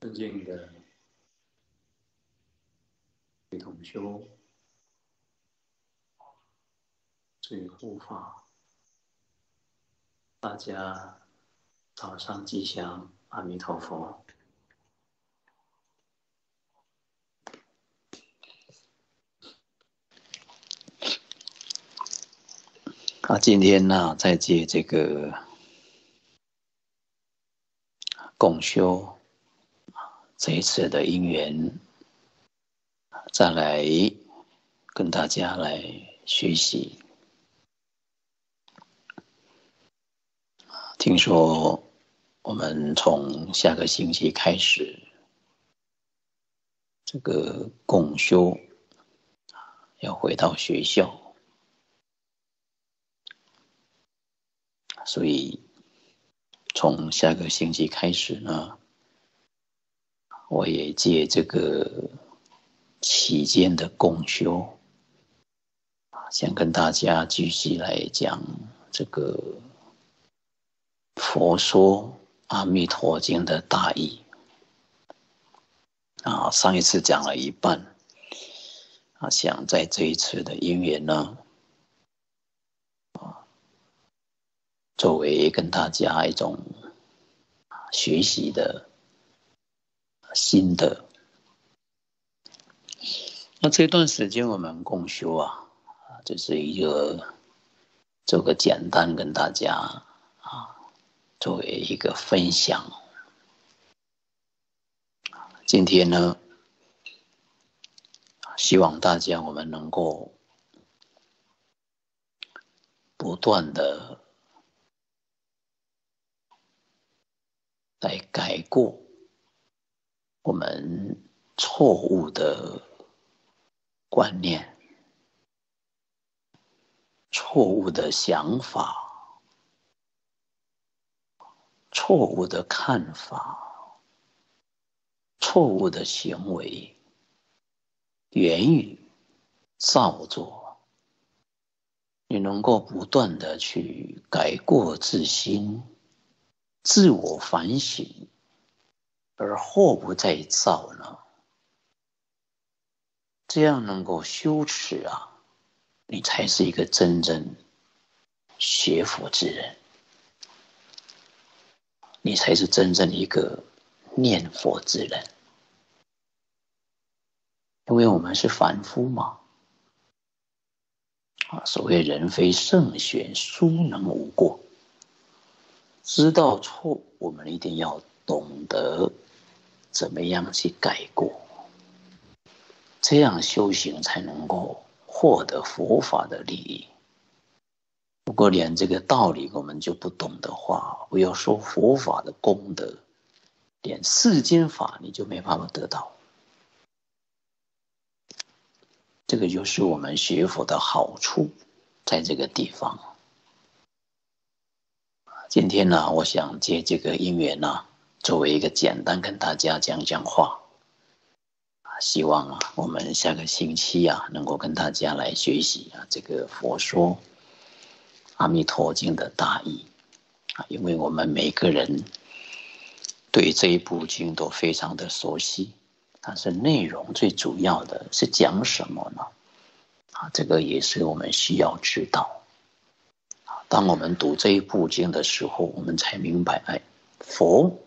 尊敬的同修，最护法，大家早上吉祥，阿弥陀佛。啊，今天呢，在借这个共修。这一次的因缘，再来跟大家来学习。听说我们从下个星期开始，这个共修要回到学校，所以从下个星期开始呢。我也借这个期间的共修想跟大家继续来讲这个《佛说阿弥陀经》的大意啊。上一次讲了一半啊，想在这一次的因缘呢啊，作为跟大家一种学习的。新的，那这段时间我们共修啊，啊，这是一个做个简单跟大家啊，作为一个分享。今天呢，希望大家我们能够不断的来改过。我们错误的观念、错误的想法、错误的看法、错误的行为，言语造作，你能够不断的去改过自新、自我反省。而祸不再造呢？这样能够修持啊，你才是一个真正学佛之人，你才是真正一个念佛之人。因为我们是凡夫嘛，啊，所谓人非圣贤，孰能无过？知道错，我们一定要懂得。怎么样去改过？这样修行才能够获得佛法的利益。如果连这个道理我们就不懂的话，不要说佛法的功德，连世间法你就没办法得到。这个就是我们学佛的好处，在这个地方。今天呢，我想借这个因缘呢。作为一个简单跟大家讲讲话，啊，希望啊，我们下个星期啊，能够跟大家来学习啊这个佛说阿弥陀经的大意啊，因为我们每个人对这一部经都非常的熟悉，但是内容最主要的是讲什么呢？啊，这个也是我们需要知道。啊，当我们读这一部经的时候，我们才明白，哎，佛。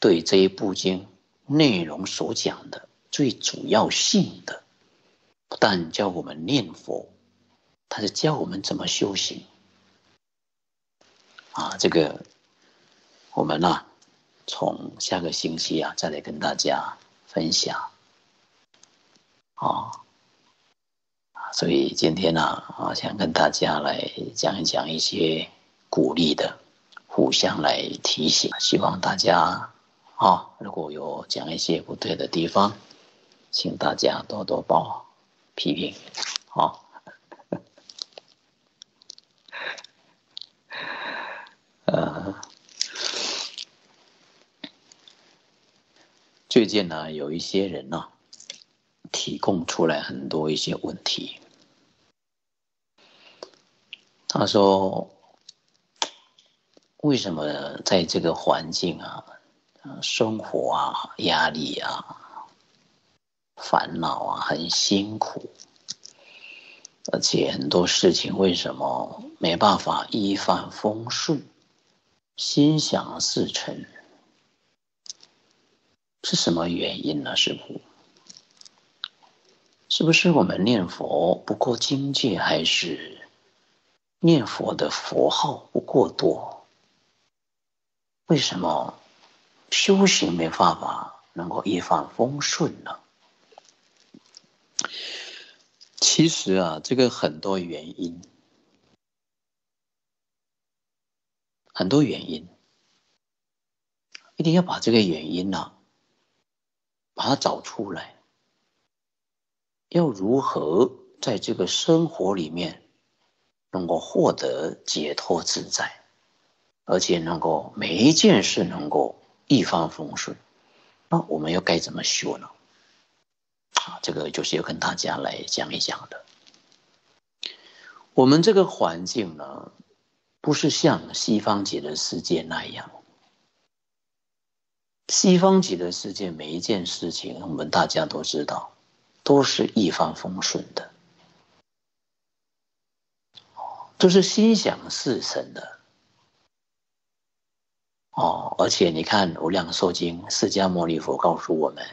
对这一部经内容所讲的最主要性的，不但教我们念佛，他是教我们怎么修行。啊，这个我们呢，从下个星期啊，再来跟大家分享。啊，所以今天呢，啊，想跟大家来讲一讲一些鼓励的，互相来提醒，希望大家。好，如果有讲一些不对的地方，请大家多多包批评。好，呃，最近呢，有一些人呢，提供出来很多一些问题。他说：“为什么在这个环境啊？”生活啊，压力啊，烦恼啊，很辛苦，而且很多事情为什么没办法一帆风顺、心想事成？是什么原因呢？师傅，是不是我们念佛不够精进，还是念佛的佛号不过多？为什么修行没办法能够一帆风顺呢？其实啊，这个很多原因，很多原因，一定要把这个原因呢。把它找出来，要如何在这个生活里面能够获得解脱自在，而且能够每一件事能够一帆风顺，那我们又该怎么修呢？啊，这个就是要跟大家来讲一讲的。我们这个环境呢，不是像西方极乐世界那样。西方极乐世界每一件事情，我们大家都知道，都是一帆风顺的，都是心想事成的。哦，而且你看《无量寿经》，释迦牟尼佛告诉我们，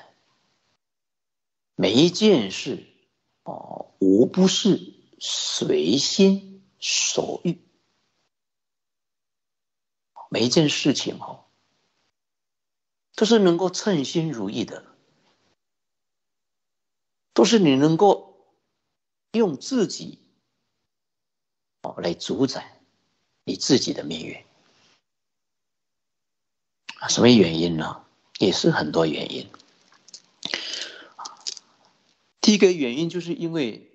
每一件事，哦，无不是随心所欲，每一件事情哦。都是能够称心如意的，都是你能够用自己哦来主宰你自己的命运？什么原因呢？也是很多原因。第一个原因就是因为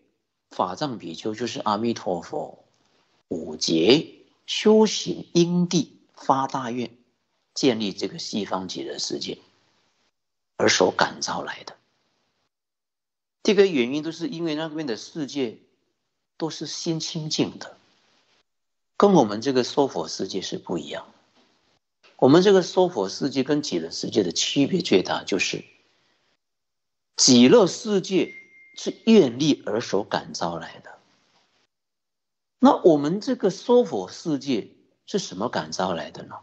法藏比丘就是阿弥陀佛五劫修行因地发大愿。建立这个西方极乐世界而所感召来的，这个原因都是因为那边的世界都是心清净的，跟我们这个娑婆世界是不一样。我们这个娑婆世界跟极乐世界的区别最大，就是极乐世界是愿力而所感召来的，那我们这个娑婆世界是什么感召来的呢？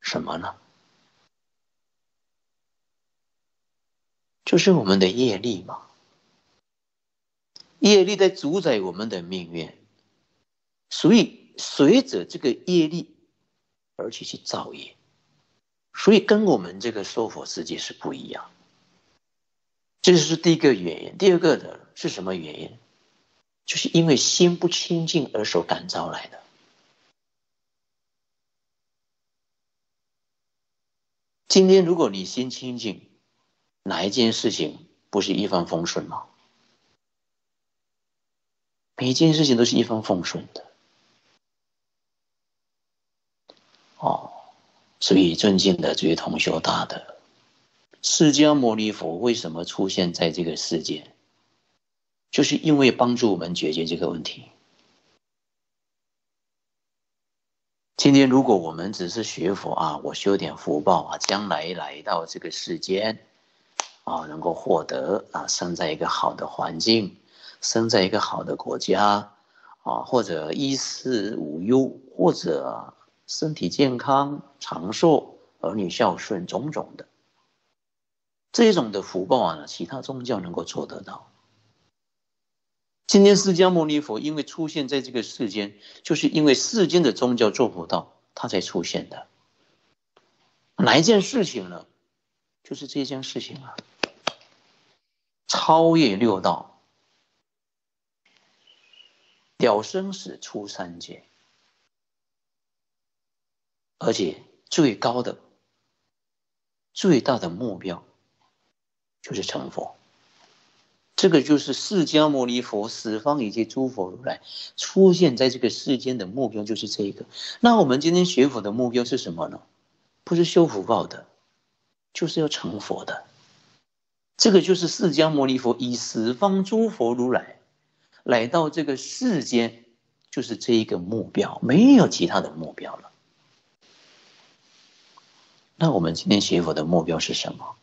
什么呢？就是我们的业力嘛。业力在主宰我们的命运，所以随着这个业力而且去造业，所以跟我们这个娑婆世界是不一样。这是第一个原因。第二个的是什么原因？就是因为心不清净而所感召来的。今天，如果你心清净，哪一件事情不是一帆风顺吗？每一件事情都是一帆风顺的。哦，所以尊敬的这位同修大德，释迦牟尼佛为什么出现在这个世界？就是因为帮助我们解决这个问题。今天，如果我们只是学佛啊，我修点福报啊，将来来到这个世间啊，能够获得啊，生在一个好的环境，生在一个好的国家啊，或者衣食无忧，或者身体健康长寿，儿女孝顺，种种的这种的福报啊，其他宗教能够做得到。今天释迦牟尼佛因为出现在这个世间，就是因为世间的宗教做不到，他才出现的。哪一件事情呢？就是这件事情啊，超越六道，了生死出三界，而且最高的、最大的目标就是成佛。这个就是释迦牟尼佛、十方以及诸佛如来出现在这个世间的目标，就是这个。那我们今天学佛的目标是什么呢？不是修福报的，就是要成佛的。这个就是释迦牟尼佛以十方诸佛如来来到这个世间，就是这一个目标，没有其他的目标了。那我们今天学佛的目标是什么？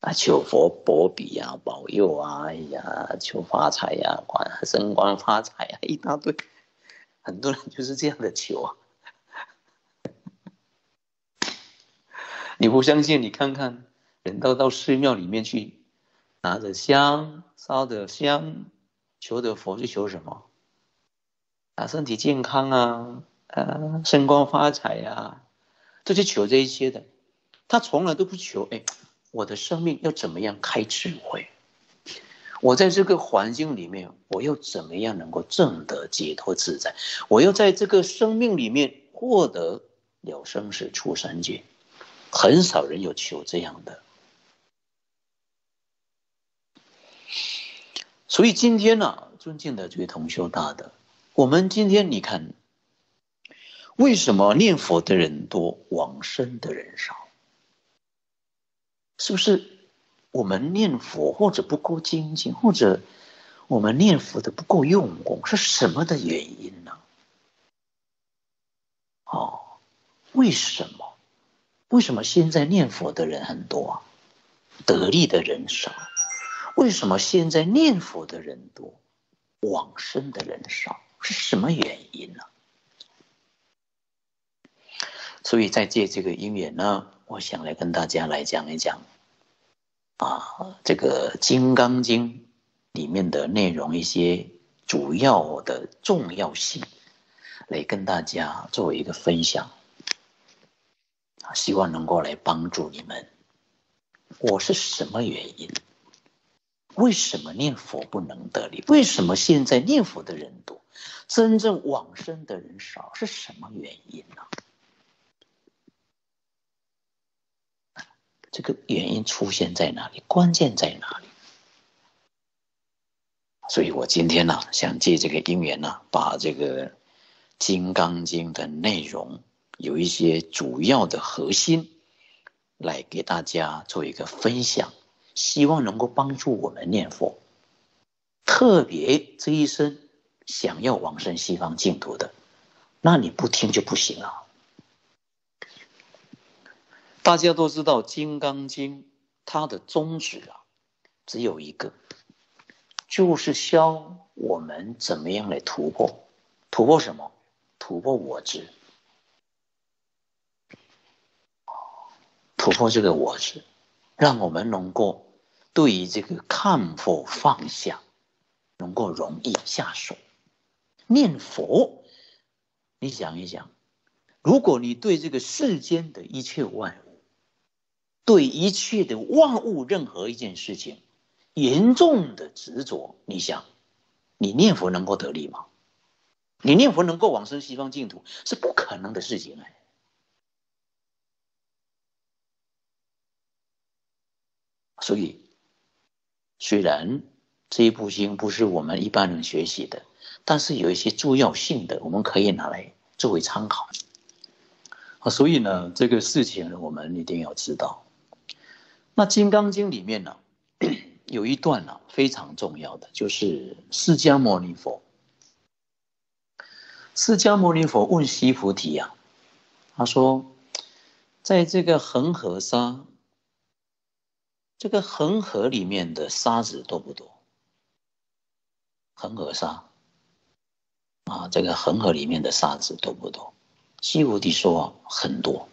啊，求佛保庇呀，保佑啊，哎呀，求发财呀，官升官发财呀，一大堆，很多人就是这样的求啊。你不相信？你看看，人都到寺庙里面去，拿着香，烧的香，求的佛是求什么？啊，身体健康啊，啊，升官发财呀，这就求这一些的。他从来都不求，哎，我的生命要怎么样开智慧？我在这个环境里面，我又怎么样能够正得解脱自在？我要在这个生命里面获得了生死出三界。很少人有求这样的，所以今天呢，尊敬的这位同修大德，我们今天你看，为什么念佛的人多，往生的人少？是不是我们念佛或者不够精进，或者我们念佛的不够用功，是什么的原因呢？哦，为什么？为什么现在念佛的人很多，得力的人少？为什么现在念佛的人多，往生的人少？是什么原因呢？所以在借这个因缘呢，我想来跟大家来讲一讲，啊，这个《金刚经》里面的内容一些主要的重要性，来跟大家作为一个分享。希望能够来帮助你们。我是什么原因？为什么念佛不能得力？为什么现在念佛的人多，真正往生的人少？是什么原因呢？这个原因出现在哪里？关键在哪里？所以我今天呢，想借这个因缘呢，把这个《金刚经》的内容。有一些主要的核心，来给大家做一个分享，希望能够帮助我们念佛。特别这一生想要往生西方净土的，那你不听就不行了。大家都知道《金刚经》，它的宗旨啊，只有一个，就是教我们怎么样来突破，突破什么？突破我执。突破这个我执，让我们能够对于这个看佛放下，能够容易下手。念佛，你想一想，如果你对这个世间的一切万物，对一切的万物任何一件事情严重的执着，你想，你念佛能够得力吗？你念佛能够往生西方净土，是不可能的事情哎。所以，虽然这一部经不是我们一般人学习的，但是有一些重要性的，我们可以拿来作为参考。啊，所以呢，这个事情我们一定要知道。那《金刚经》里面呢，有一段呢非常重要的，就是释迦牟尼佛。释迦牟尼佛问西菩提呀，他说，在这个恒河沙。这个恒河里面的沙子多不多？恒河沙啊，这个恒河里面的沙子多不多？西菩提说很多。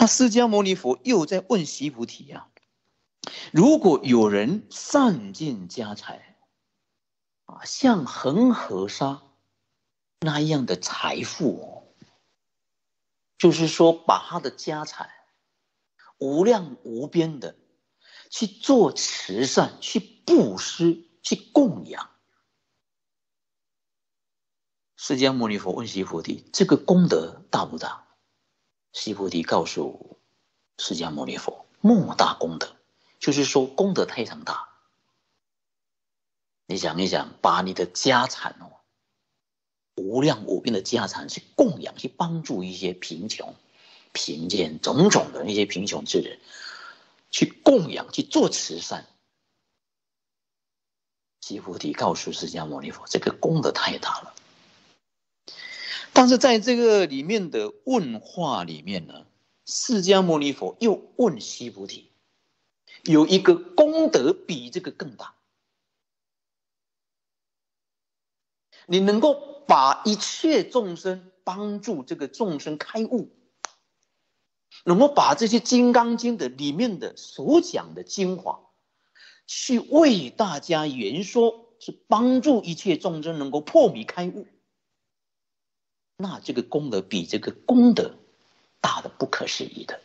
那释迦牟尼佛又在问西菩提呀：如果有人散尽家财啊，像恒河沙那样的财富。就是说，把他的家产无量无边的去做慈善、去布施、去供养。释迦牟尼佛问西菩提：“这个功德大不大？”西菩提告诉释迦牟尼佛：“莫大功德。”就是说，功德非常大。你想一想，把你的家产哦。无量无边的家产去供养，去帮助一些贫穷、贫贱种种的那些贫穷之人，去供养，去做慈善。西菩提告诉释迦牟尼佛：“这个功德太大了，但是在这个里面的问话里面呢，释迦牟尼佛又问西菩提，有一个功德比这个更大，你能够把一切众生帮助这个众生开悟，能够把这些《金刚经》的里面的所讲的精华，去为大家言说，是帮助一切众生能够破迷开悟。那这个功德比这个功德大的不可思议的。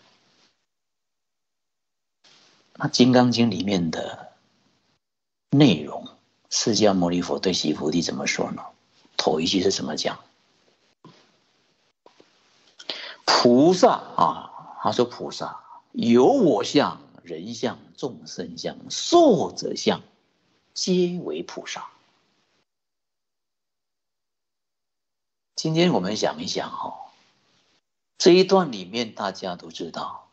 那《金刚经》里面的内容，释迦牟尼佛对须菩提怎么说呢？头一句是怎么讲？菩萨啊，他说菩萨有我相、人相、众生相、寿者相，皆为菩萨。今天我们想一想哈，这一段里面大家都知道，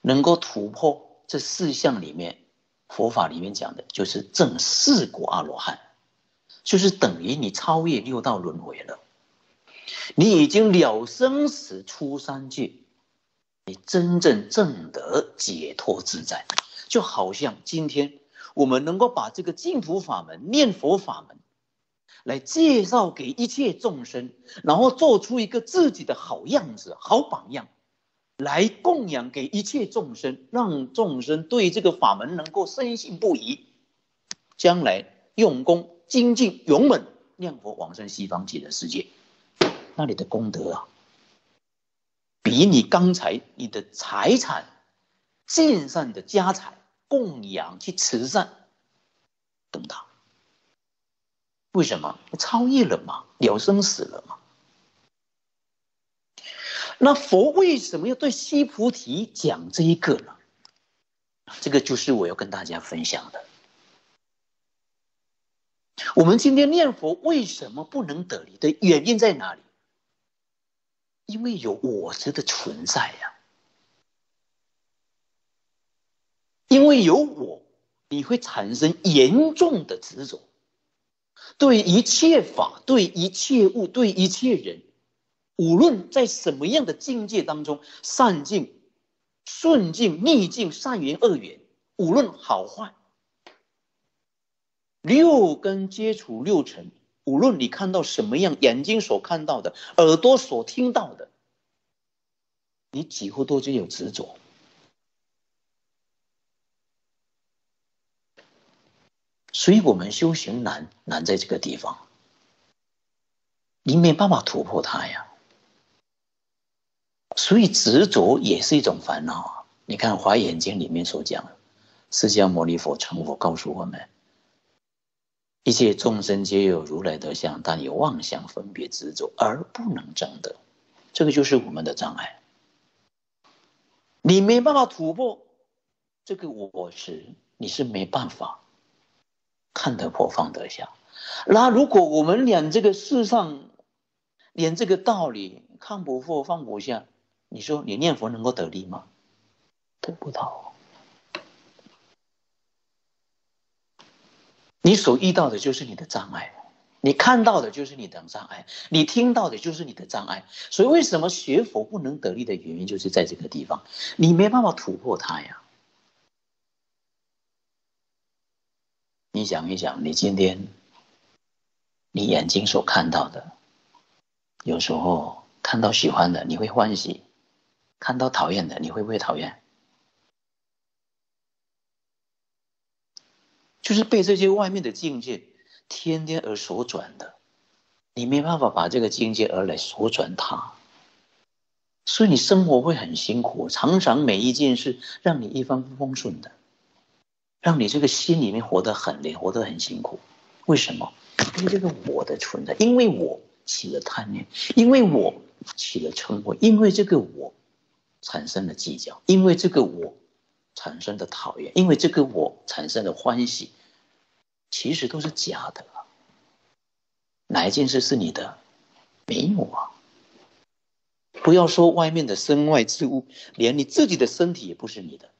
能够突破这四项里面，佛法里面讲的就是正四果阿罗汉，就是等于你超越六道轮回了，你已经了生死出三界，你真正正得解脱自在，就好像今天我们能够把这个净土法门、念佛法门。来介绍给一切众生，然后做出一个自己的好样子、好榜样，来供养给一切众生，让众生对这个法门能够深信不疑，将来用功精进勇猛念佛往生西方极乐世界，那你的功德啊，比你刚才你的财产、献上的家财供养去慈善更大。为什么超越了嘛？了生死了嘛？那佛为什么要对西菩提讲这一个呢？这个就是我要跟大家分享的。我们今天念佛为什么不能得力的原因在哪里？因为有我执的存在呀。因为有我，你会产生严重的执着。对一切法，对一切物，对一切人，无论在什么样的境界当中，善境、顺境、逆境，善缘恶缘，无论好坏，六根接触六尘，无论你看到什么样，眼睛所看到的，耳朵所听到的，你几乎都只有执着。所以我们修行难，难在这个地方，你没办法突破它呀。所以执着也是一种烦恼啊。你看《华严经》里面所讲，释迦牟尼佛成佛告诉我们：一切众生皆有如来德相，但有妄想分别执着而不能证得，这个就是我们的障碍。你没办法突破这个我执，你是没办法。看得破，放得下。那如果我们连这个世上，连这个道理看不破、放不下，你说你念佛能够得力吗？得不到。你所遇到的就是你的障碍，你看到的就是你的障碍，你听到的就是你的障碍。所以，为什么学佛不能得力的原因，就是在这个地方，你没办法突破它呀。你想一想，你今天你眼睛所看到的，有时候看到喜欢的你会欢喜，看到讨厌的你会不会讨厌？就是被这些外面的境界天天而所转的，你没办法把这个境界而来所转它，所以你生活会很辛苦，常常每一件事让你一帆风顺的。让你这个心里面活得很累，活得很辛苦。为什么？因为这个我的存在，因为我起了贪念，因为我起了嗔恚，因为这个我产生了计较，因为这个我产生的讨厌，因为这个我产生的欢喜，其实都是假的。哪一件事是你的？没有啊！不要说外面的身外之物，连你自己的身体也不是你的，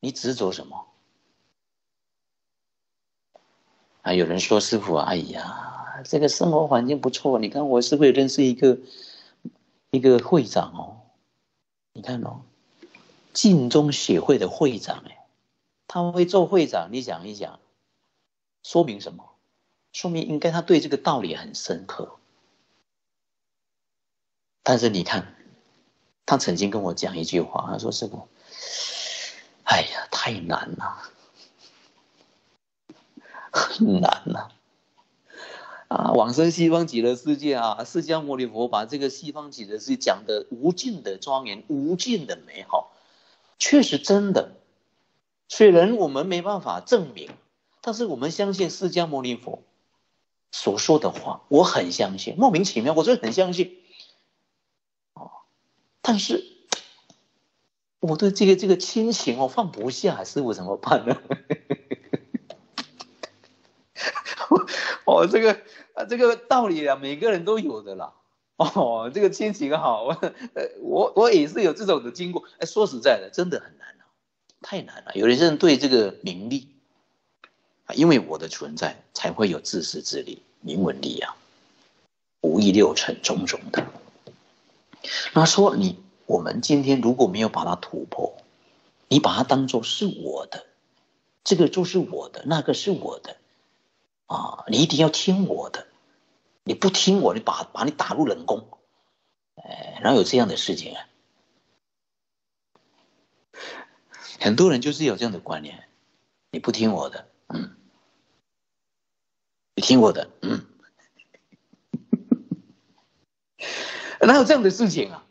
你执着什么？啊，有人说师傅，哎呀，这个生活环境不错。你看，我是会认识一个一个会长哦，你看哦，晋中协会的会长哎，他会做会长，你想一想，说明什么？说明应该他对这个道理很深刻。但是你看，他曾经跟我讲一句话，他说：“师傅，哎呀，太难了，很难呐。”啊，往生西方极乐世界啊！释迦牟尼佛把这个西方极乐世界讲的无尽的庄严、无尽的美好，确实真的。虽然我们没办法证明，但是我们相信释迦牟尼佛所说的话，我很相信，莫名其妙，我真的很相信。哦，但是我对这个这个亲情我放不下，师傅怎么办呢？哦，这个啊，这个道理啊，每个人都有的啦。哦，这个亲情好，呃，我我也是有这种的经过。哎，说实在的，真的很难啊，太难了。有的人对这个名利啊，因为我的存在才会有自私自利、名闻利养、五欲六尘种种的。那说你，我们今天如果没有把它突破，你把它当做是我的，这个就是我的，那个是我的。啊，你一定要听我的，你不听我，你把把你打入冷宫，哎，哪有这样的事情啊？很多人就是有这样的观念，你不听我的，嗯，你听我的，嗯，哪有这样的事情啊？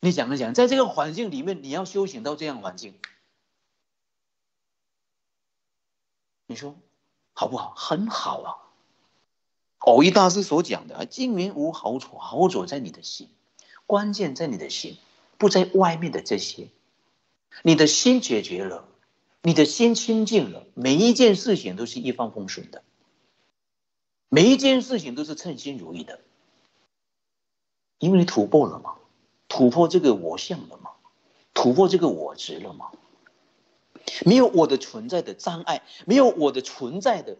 你想一想，在这个环境里面，你要修行到这样环境，你说？好不好？很好啊！偶一大师所讲的啊，精明无好处，好处在你的心，关键在你的心，不在外面的这些。你的心解决了，你的心清净了，每一件事情都是一帆风顺的，每一件事情都是称心如意的，因为你突破了嘛，突破这个我相了嘛，突破这个我执了嘛。没有我的存在的障碍，没有我的存在的，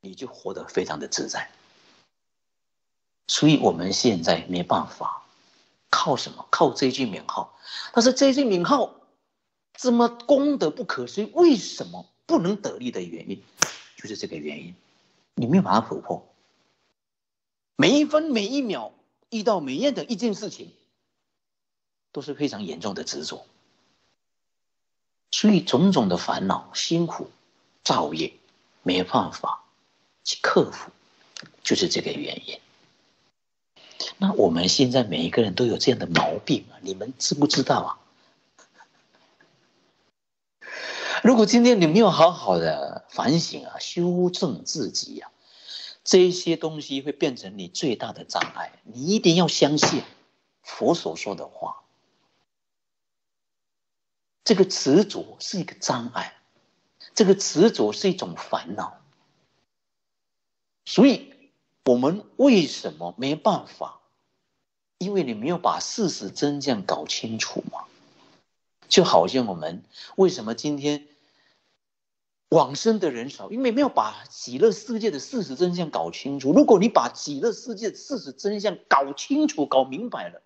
你就活得非常的自在。所以我们现在没办法靠什么？靠这句名号。但是这句名号这么功德不可思议，为什么不能得力的原因，就是这个原因。你没有把它突破，每一分每一秒遇到每一样的一件事情，都是非常严重的执着。所以种种的烦恼、辛苦、造业，没办法去克服，就是这个原因。那我们现在每一个人都有这样的毛病啊，你们知不知道啊？如果今天你没有好好的反省啊、修正自己啊，这些东西会变成你最大的障碍。你一定要相信佛所说的话。这个执着是一个障碍，这个执着是一种烦恼，所以我们为什么没办法？因为你没有把事实真相搞清楚嘛。就好像我们为什么今天往生的人少？因为没有把极乐世界的事实真相搞清楚。如果你把极乐世界事实真相搞清楚、搞明白了。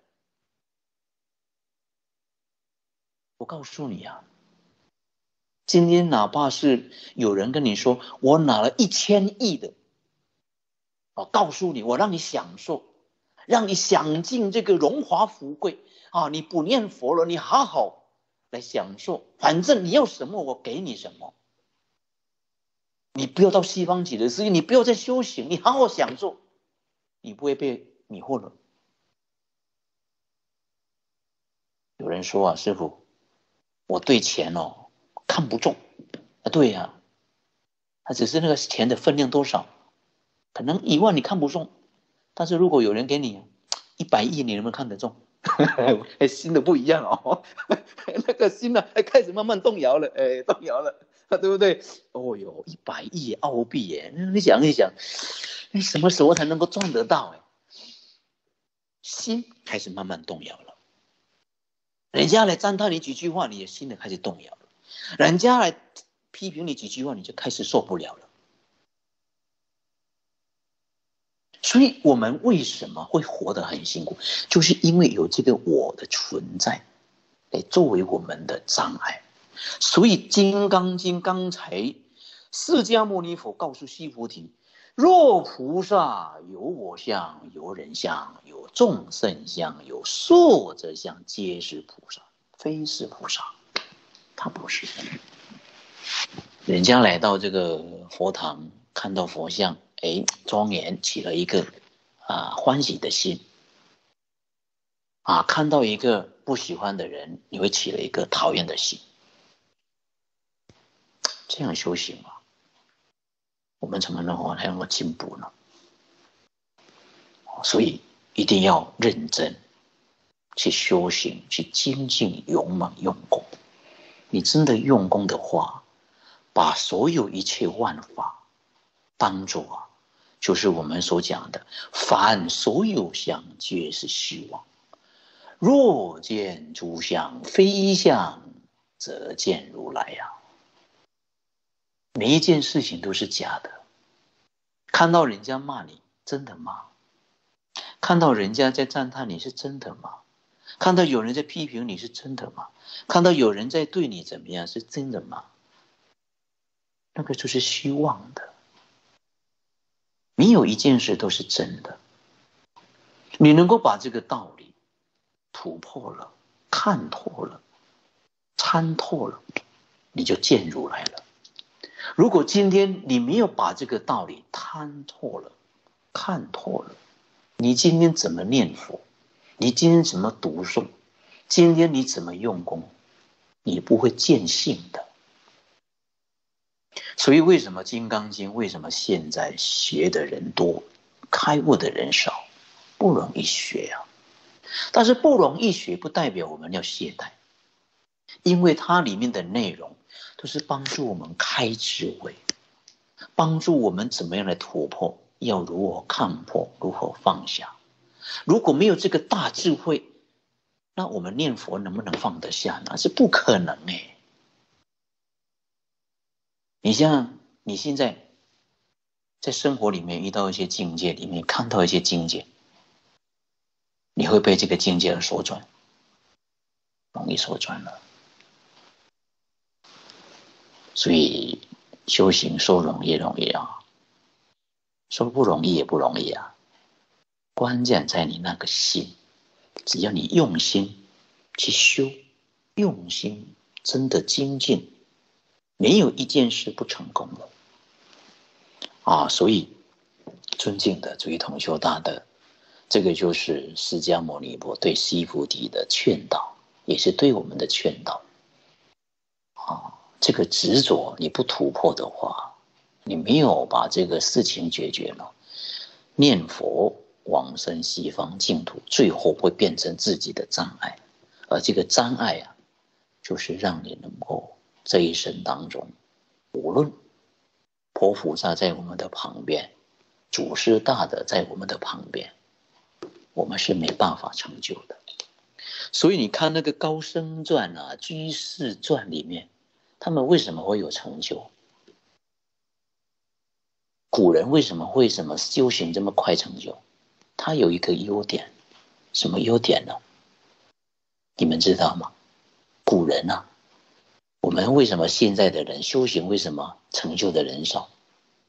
我告诉你啊，今天哪怕是有人跟你说我拿了一千亿的，我告诉你，我让你享受，让你享尽这个荣华富贵啊！你不念佛了，你好好来享受，反正你要什么我给你什么。你不要到西方极乐世界，你不要再修行，你好好享受，你不会被迷惑了。有人说啊，师傅。我对钱哦看不重啊，对呀，他只是那个钱的分量多少，可能一万你看不中，但是如果有人给你一百亿，你能不能看得重？心的不一样哦，那个心呢，开始慢慢动摇了，哎，动摇了，对不对？哦哟，一百亿澳币耶，你想一想，你什么时候才能够赚得到？哎，心开始慢慢动摇了。人家来赞叹你几句话，你的心里开始动摇了；人家来批评你几句话，你就开始受不了了。所以我们为什么会活得很辛苦？就是因为有这个我的存在，来作为我们的障碍。所以《金刚经》刚才释迦牟尼佛告诉西菩提：若菩萨有我相、有人相、有众生相、有寿者相，皆是菩萨，非是菩萨。他不是。人家来到这个佛堂，看到佛像，哎，庄严，起了一个啊欢喜的心。啊，看到一个不喜欢的人，你会起了一个讨厌的心。这样修行啊，我们怎么能够还能够进步呢？所以一定要认真去修行，去精进、勇猛、用功。你真的用功的话，把所有一切万法当作啊，就是我们所讲的“凡所有相，皆是虚妄”。若见诸相非相，则见如来呀。每一件事情都是假的。看到人家骂你，真的吗？看到人家在赞叹你是真的吗？看到有人在批评你是真的吗？看到有人在对你怎么样是真的吗？那个就是虚妄的。没有一件事都是真的。你能够把这个道理突破了、看透了、参透了，你就见如来了。如果今天你没有把这个道理看透了、看透了，你今天怎么念佛？你今天怎么读诵？今天你怎么用功？你不会见性的。所以，为什么《金刚经》为什么现在学的人多，开悟的人少？不容易学啊！但是不容易学，不代表我们要懈怠，因为它里面的内容就是帮助我们开智慧，帮助我们怎么样来突破，要如何看破，如何放下。如果没有这个大智慧，那我们念佛能不能放得下呢？是不可能哎。你像你现在在生活里面遇到一些境界里面看到一些境界，你会被这个境界而所转，容易所转了。所以修行说容易容易啊，说不容易也不容易啊。关键在你那个心，只要你用心去修，用心真的精进，没有一件事不成功的啊！所以，尊敬的诸位同修大德，这个就是释迦牟尼佛对西菩提的劝导，也是对我们的劝导啊！这个执着你不突破的话，你没有把这个事情解决了，念佛。往生西方净土，最后会变成自己的障碍，而这个障碍啊，就是让你能够这一生当中，无论佛菩萨在我们的旁边，祖师大德在我们的旁边，我们是没办法成就的。所以你看那个高僧传啊、居士传里面，他们为什么会有成就？古人为什么会什么修行这么快成就？他有一个优点，什么优点呢？你们知道吗？古人啊，我们为什么现在的人修行为什么成就的人少？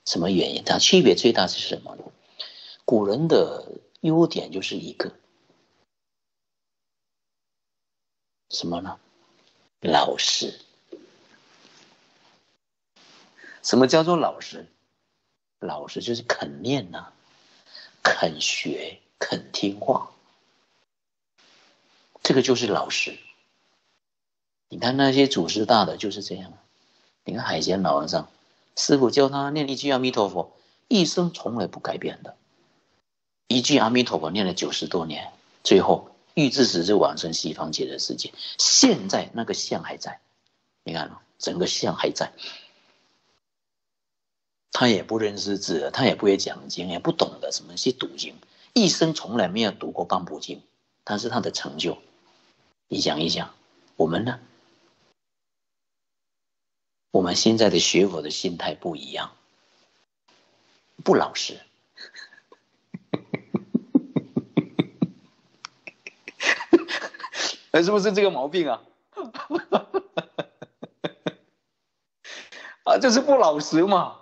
什么原因？它区别最大是什么呢？古人的优点就是一个什么呢？老实。什么叫做老实？老实就是肯念呐。肯学，肯听话，这个就是老实。你看那些祖师大的就是这样。你看海贤老和尚，师傅教他念一句阿弥陀佛，一生从来不改变的，一句阿弥陀佛念了九十多年，最后欲知死就往生西方极乐世界。现在那个像还在，你看，整个像还在。他也不认识字，他也不会讲经，也不懂得什么是读经，一生从来没有读过半部经。但是他的成就，你想一想，我们呢？我们现在的学佛的心态不一样，不老实。哎，是不是这个毛病啊？啊，就是不老实嘛。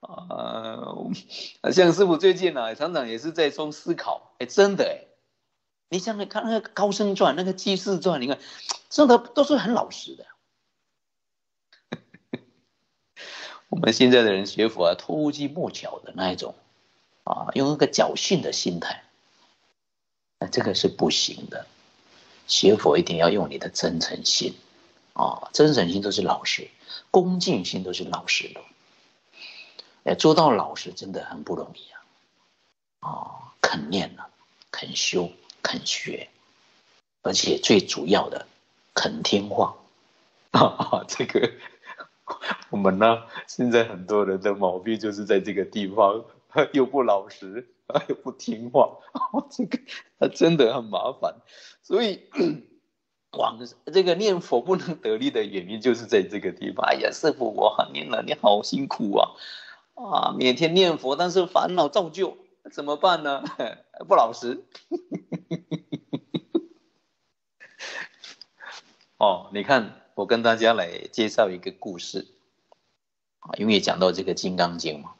啊，像师傅最近呢，常常也是在中思考。哎，真的哎，你像你看，那个高僧传、那个济世传，你看，真的都是很老实的。我们现在的人学佛啊，偷鸡摸巧的那一种，啊，用一个侥幸的心态，那这个是不行的。学佛一定要用你的真诚心，啊，真诚心都是老实，恭敬心都是老实的。哎，做到老实真的很不容易啊！啊，肯念了，肯修，肯学，而且最主要的，肯听话。啊，这个。我们呢，现在很多人的毛病就是在这个地方，又不老实，又不听话，这个他真的很麻烦。所以，往这个念佛不能得力的原因就是在这个地方。哎呀，师傅，我念了，你好辛苦啊！啊，每天念佛，但是烦恼造就，怎么办呢？不老实。哦，你看。我跟大家来介绍一个故事啊，因为讲到这个《金刚经》嘛，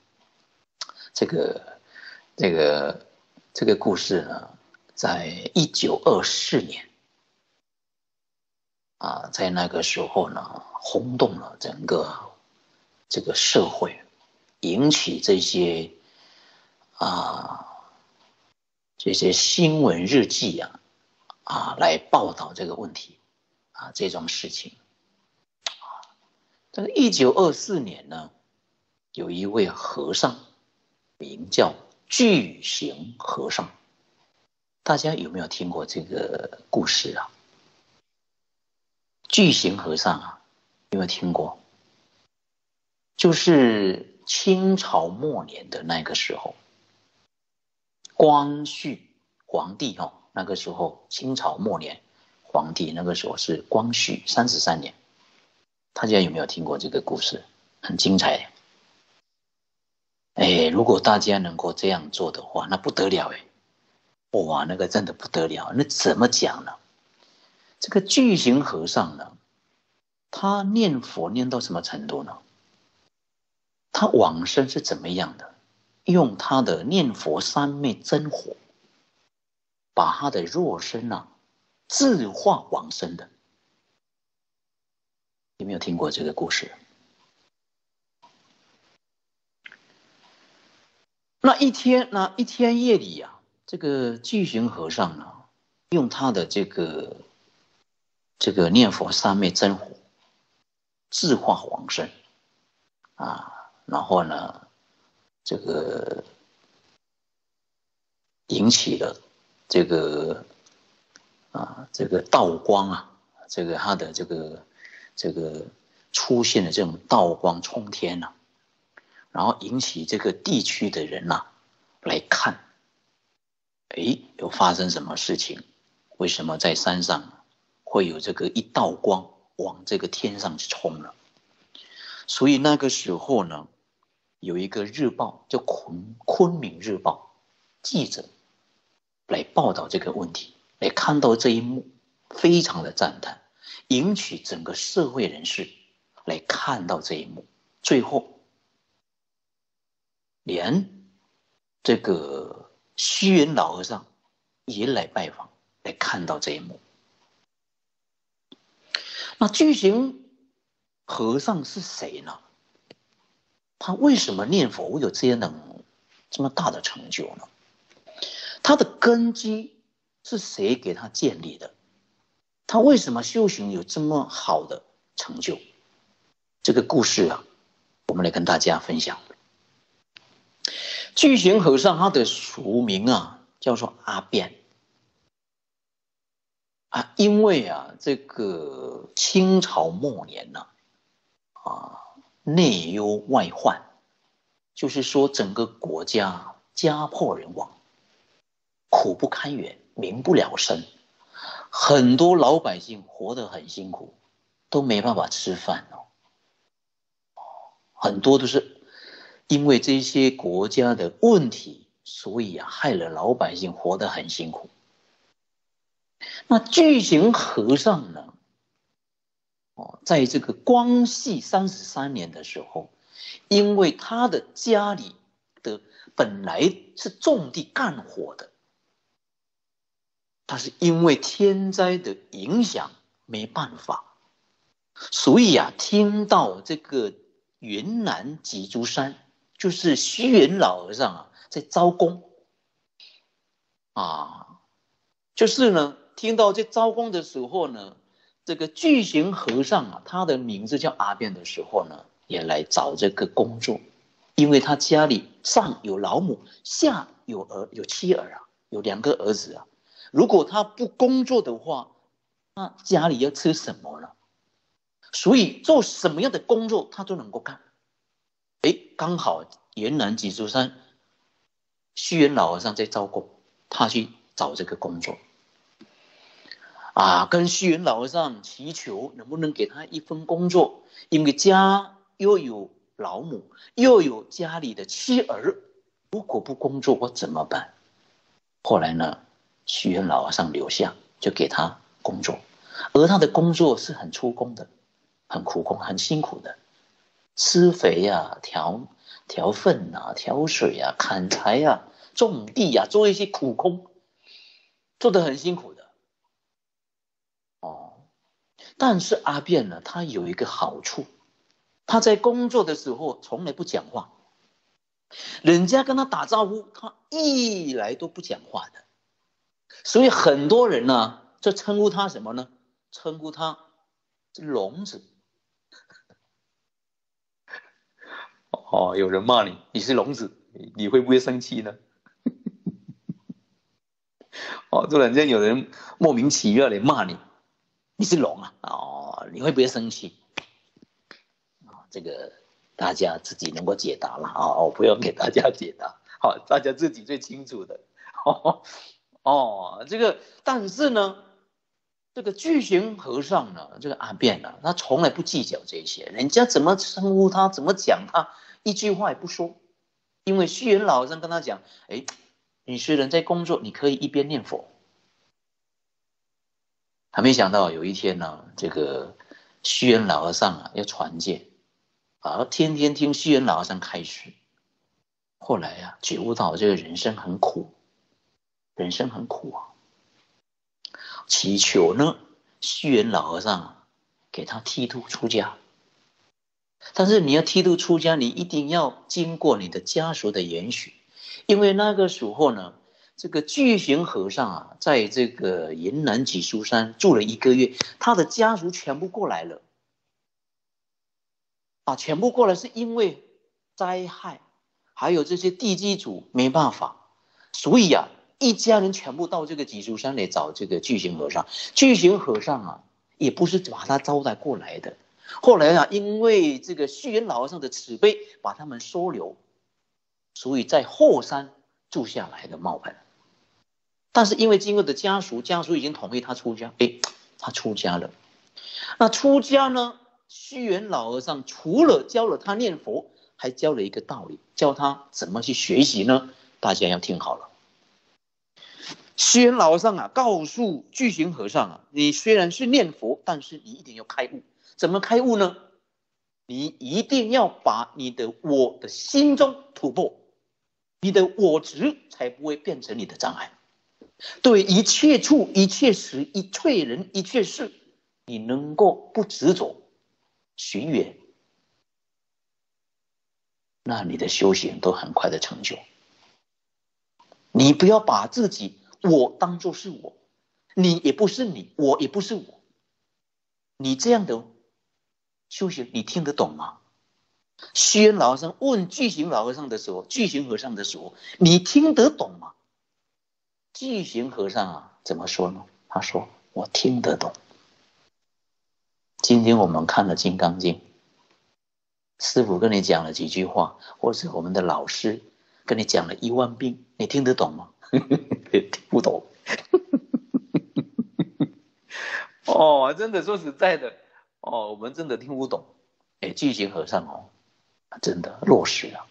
这个、这个、这个故事呢，在一九二四年啊，在那个时候呢，轰动了整个这个社会，引起这些啊这些新闻日记啊啊来报道这个问题啊这桩事情。这个一九二四年呢，有一位和尚，名叫巨型和尚。大家有没有听过这个故事啊？巨型和尚啊，有没有听过？就是清朝末年的那个时候，光绪皇帝哦，那个时候清朝末年，皇帝那个时候是光绪三十三年。大家有没有听过这个故事？很精彩。哎，如果大家能够这样做的话，那不得了哎！哇，那个真的不得了。那怎么讲呢？这个巨型和尚呢，他念佛念到什么程度呢？他往生是怎么样的？用他的念佛三昧真火，把他的肉身啊自化往生的。有没有听过这个故事？那一天，那一天夜里呀，这个巨型和尚呢，用他的这个这个念佛三昧真火，自化往生啊，然后呢，这个引起了这个啊，这个道光啊，这个他的这个。这个出现了这种道光冲天呐，然后引起这个地区的人呐来看，哎，有发生什么事情？为什么在山上会有这个一道光往这个天上去冲了？所以那个时候呢，有一个日报叫《昆昆明日报》记者来报道这个问题，来看到这一幕，非常的赞叹。引起整个社会人士来看到这一幕，最后连这个虚云老和尚也来拜访，来看到这一幕。那巨型和尚是谁呢？他为什么念佛会有这样的这么大的成就呢？他的根基是谁给他建立的？他为什么修行有这么好的成就？这个故事啊，我们来跟大家分享。巨型和尚他的俗名啊，叫做阿变啊，因为啊，这个清朝末年呢，啊，内忧外患，就是说整个国家家破人亡，苦不堪言，民不聊生。很多老百姓活得很辛苦，都没办法吃饭哦。很多都是因为这些国家的问题，所以啊，害了老百姓活得很辛苦。那巨型和尚呢？哦，在这个光绪三十三年的时候，因为他的家里的本来是种地干活的，他是因为天灾的影响没办法，所以啊，听到这个云南吉竹山就是虚云老和尚啊在招工，啊，就是呢，听到在招工的时候呢。这个巨型和尚啊，他的名字叫阿变的时候呢，也来找这个工作，因为他家里上有老母，下有儿有妻儿啊，有两个儿子啊。如果他不工作的话，那家里要吃什么呢？所以做什么样的工作他都能够干。哎，刚好云南吉竹山虚云老和尚在招工，他去找这个工作。啊，跟虚云老和尚祈求，能不能给他一份工作？因为家又有老母，又有家里的妻儿，如果不工作，我怎么办？后来呢，虚云老和尚留下，就给他工作，而他的工作是很粗工的，很苦工，很辛苦的，施肥呀，调调粪啊，调水啊，砍柴呀，种地呀，做一些苦工，做的很辛苦的。但是阿变呢，他有一个好处，他在工作的时候从来不讲话，人家跟他打招呼，他一来都不讲话的，所以很多人呢就称呼他什么呢？称呼他聋子。哦，有人骂你，你是聋子，你会不会生气呢？哦，突然间有人莫名其妙的骂你。你是龙啊，哦，你会不会生气？啊，这个大家自己能够解答了啊，我不用给大家解答，好，大家自己最清楚的。哦，哦，这个，但是呢，这个巨型和尚呢，这个阿变呢，他从来不计较这些，人家怎么称呼他，怎么讲他，一句话也不说，因为虚云老和尚跟他讲，哎，你虽然在工作，你可以一边念佛。还没想到有一天呢，这个虚云老和尚啊要传戒，啊天天听虚云老和尚开示，后来呀觉悟到这个人生很苦，人生很苦啊，祈求呢虚云老和尚给他剃度出家，但是你要剃度出家，你一定要经过你的家属的允许，因为那个时候呢。这个巨型和尚啊，在这个云南吉书山住了一个月，他的家属全部过来了，啊，全部过来是因为灾害，还有这些地基主没办法，所以啊，一家人全部到这个吉书山来找这个巨型和尚。巨型和尚啊，也不是把他招待过来的，后来啊，因为这个虚云老和尚的慈悲，把他们收留，所以在后山住下来的冒牌。但是因为经过的家属，家属已经同意他出家，哎，他出家了。那出家呢？虚云老和尚除了教了他念佛，还教了一个道理，教他怎么去学习呢？大家要听好了。虚云老和尚啊，告诉巨型和尚啊，你虽然是念佛，但是你一定要开悟。怎么开悟呢？你一定要把你的我的心中突破，你的我执才不会变成你的障碍。对一切处、一切时、一切人、一切事，你能够不执着、寻缘，那你的修行都很快的成就。你不要把自己我当做是我，你也不是你，我也不是我。你这样的修行，你听得懂吗？虚云老和尚问巨型老和尚的时候，巨型和尚的时候，你听得懂吗？巨型和尚啊，怎么说呢？他说：“我听得懂。”今天我们看了《金刚经》，师傅跟你讲了几句话，或是我们的老师跟你讲了一万遍，你听得懂吗？听不懂。哦，真的说实在的，哦，我们真的听不懂。哎，巨型和尚哦，真的落实了，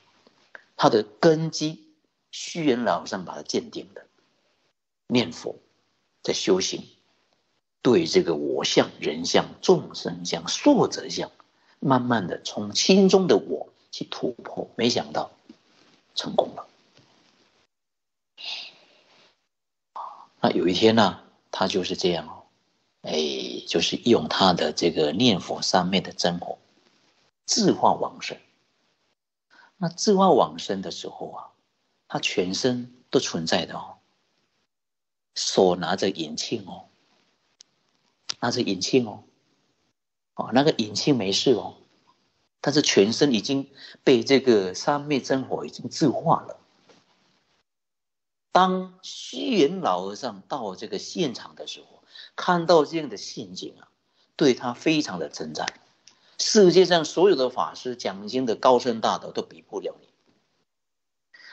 他的根基，虚云老和尚把它鉴定的。念佛，在修行，对这个我相、人相、众生相、寿者相，慢慢的从心中的我去突破，没想到成功了。那有一天呢，他就是这样哦，哎，就是用他的这个念佛三昧的真火，自化往生。那自化往生的时候啊，他全身都存在的哦，手拿着引磬哦。拿着引磬哦，哦，那个引磬没事哦，但是全身已经被这个三昧真火已经自化了。当虚云老和尚到这个现场的时候，看到这样的陷阱啊，对他非常的称赞。世界上所有的法师讲经的高深大德都比不了你。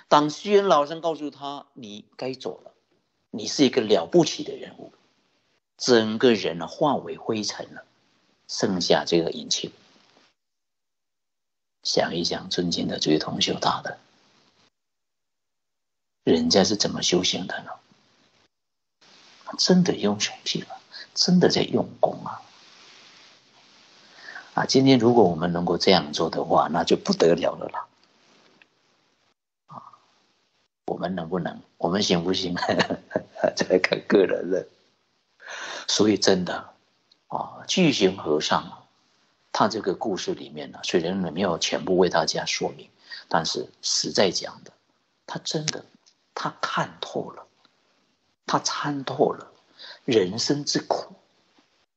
当虚云老僧告诉他：“你该走了，你是一个了不起的人物。”整个人呢化为灰尘了，剩下这个引擎。想一想，尊敬的这位同修大的，人家是怎么修行的呢？真的用勇气了，真的在用功啊！啊，今天如果我们能够这样做的话，那就不得了了啦！我们能不能？我们行不行？这看个人了。所以，真的啊，巨型和尚，他这个故事里面呢，虽然没有全部为大家说明，但是实在讲的，他真的，他看透了，他参透了人生之苦，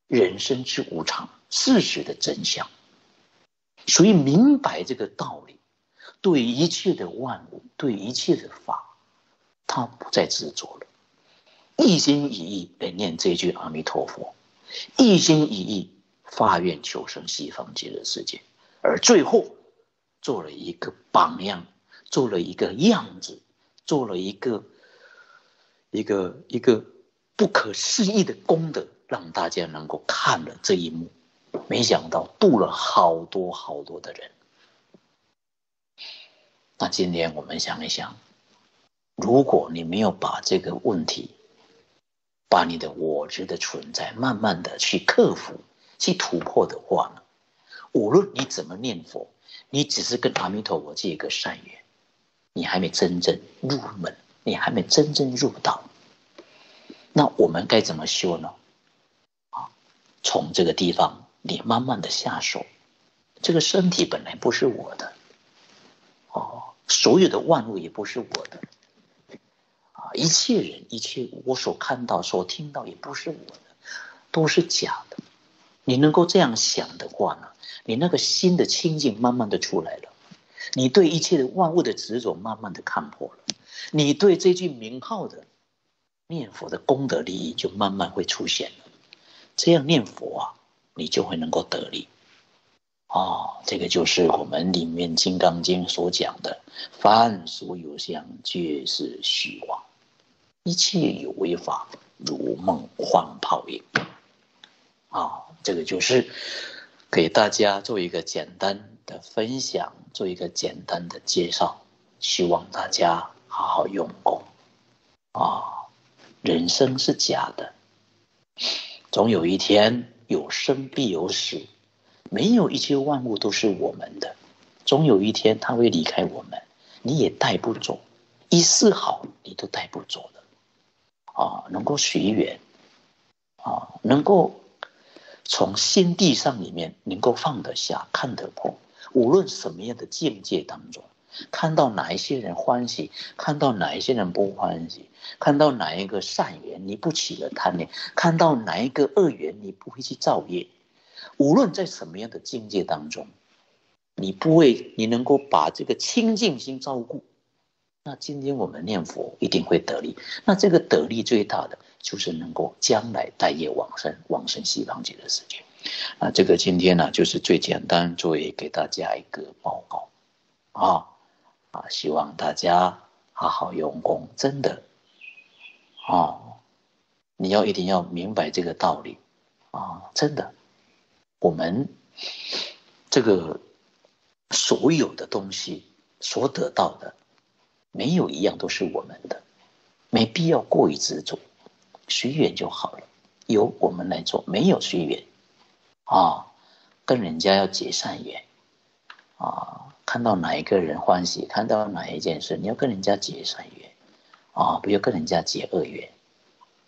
人生之无常，事实的真相，所以明白这个道理，对一切的万物，对一切的法，他不再执着了。一心一意来念这句阿弥陀佛，一心一意发愿求生西方极乐世界，而最后做了一个榜样，做了一个样子，做了一个一个一个不可思议的功德，让大家能够看了这一幕。没想到度了好多好多的人。那今天我们想一想，如果你没有把这个问题，把你的我执的存在慢慢的去克服、去突破的话呢，无论你怎么念佛，你只是跟阿弥陀佛借一个善缘，你还没真正入门，你还没真正入道。那我们该怎么修呢？啊，从这个地方你慢慢的下手。这个身体本来不是我的，所有的万物也不是我的。啊一切人，一切我所看到、所听到，也不是我的，都是假的。你能够这样想的话呢，你那个心的清净慢慢的出来了，你对一切的万物的执着慢慢的看破了，你对这句名号的念佛的功德利益就慢慢会出现了。这样念佛啊，你就会能够得力。哦，这个就是我们里面《金刚经》所讲的：凡所有相，皆是虚妄。一切有为法，如梦幻泡影。啊，这个就是给大家做一个简单的分享，做一个简单的介绍。希望大家好好用功。啊，人生是假的，总有一天有生必有死，没有一切万物都是我们的，总有一天他会离开我们，你也带不走，一丝好你都带不走的。啊，能够随缘，啊，能够从心地上里面能够放得下、看得破，无论什么样的境界当中，看到哪一些人欢喜，看到哪一些人不欢喜，看到哪一个善缘你不起了贪念，看到哪一个恶缘你不会去造业，无论在什么样的境界当中，你不会，你能够把这个清净心照顾。那今天我们念佛一定会得力，那这个得力最大的就是能够将来带业往生，往生西方极乐世界。啊，这个今天呢就是最简单，作为给大家一个报告，啊啊，希望大家好好用功，真的，啊，你要一定要明白这个道理，啊，真的，我们这个所有的东西所得到的。没有一样都是我们的，没必要过于执着，随缘就好了。由我们来做，没有随缘啊，跟人家要结善缘啊，看到哪一个人欢喜，看到哪一件事，你要跟人家结善缘啊，不要跟人家结恶缘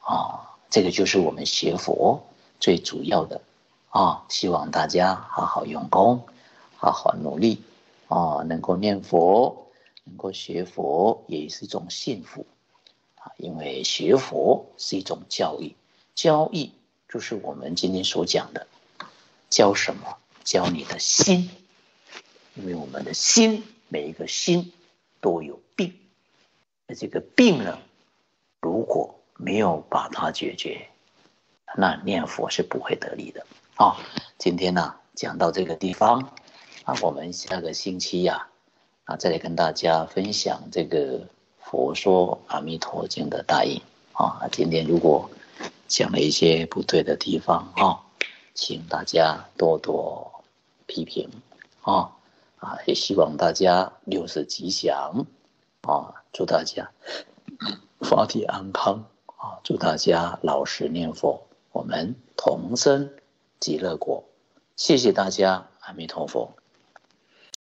啊，这个就是我们学佛最主要的啊，希望大家好好用功，好好努力啊，能够念佛，能够学佛，也是一种幸福。啊，因为学佛是一种教育，教育就是我们今天所讲的，教什么？教你的心，因为我们的心每一个心都有病，那这个病呢，如果没有把它解决，那念佛是不会得力的。啊，今天呢讲到这个地方，啊，我们下个星期呀，啊，再来跟大家分享这个。佛说《阿弥陀经》的大意啊，今天如果讲了一些不对的地方啊，请大家多多批评啊啊，也希望大家六世吉祥啊，祝大家法体安康啊，祝大家老实念佛，我们同生极乐国。谢谢大家，阿弥陀佛。